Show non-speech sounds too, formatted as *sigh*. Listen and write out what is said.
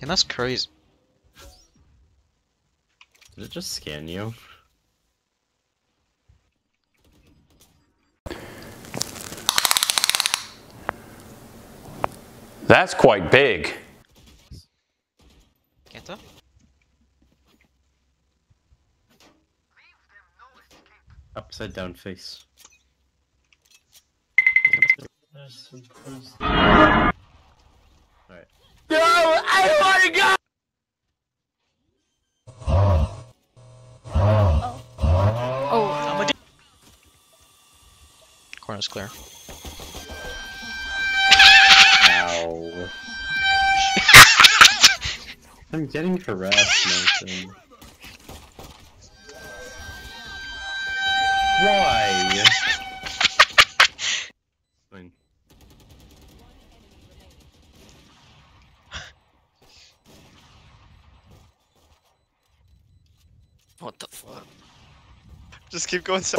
And that's crazy. Did it just scan you? That's quite big. Get up. Upside down face. Corner's clear. Ow. *laughs* I'm getting harassed, Nathan. Why? Fine. *laughs* What the fuck? Just keep going. So